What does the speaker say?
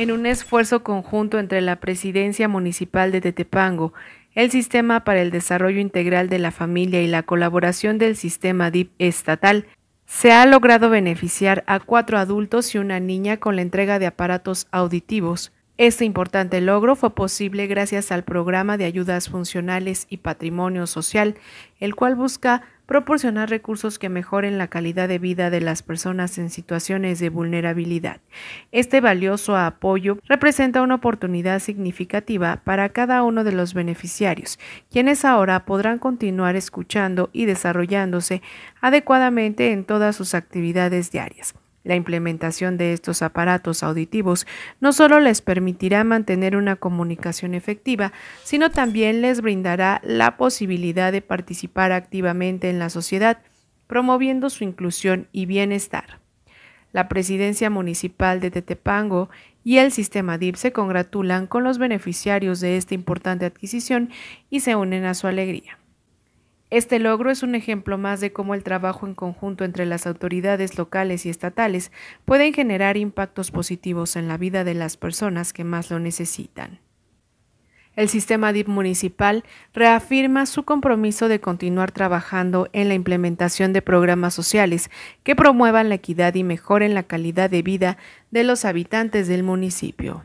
En un esfuerzo conjunto entre la Presidencia Municipal de Tetepango, el Sistema para el Desarrollo Integral de la Familia y la colaboración del Sistema DIP estatal, se ha logrado beneficiar a cuatro adultos y una niña con la entrega de aparatos auditivos. Este importante logro fue posible gracias al programa de ayudas funcionales y patrimonio social, el cual busca proporcionar recursos que mejoren la calidad de vida de las personas en situaciones de vulnerabilidad. Este valioso apoyo representa una oportunidad significativa para cada uno de los beneficiarios, quienes ahora podrán continuar escuchando y desarrollándose adecuadamente en todas sus actividades diarias. La implementación de estos aparatos auditivos no solo les permitirá mantener una comunicación efectiva, sino también les brindará la posibilidad de participar activamente en la sociedad, promoviendo su inclusión y bienestar. La Presidencia Municipal de Tetepango y el sistema DIP se congratulan con los beneficiarios de esta importante adquisición y se unen a su alegría. Este logro es un ejemplo más de cómo el trabajo en conjunto entre las autoridades locales y estatales pueden generar impactos positivos en la vida de las personas que más lo necesitan. El sistema DIP municipal reafirma su compromiso de continuar trabajando en la implementación de programas sociales que promuevan la equidad y mejoren la calidad de vida de los habitantes del municipio.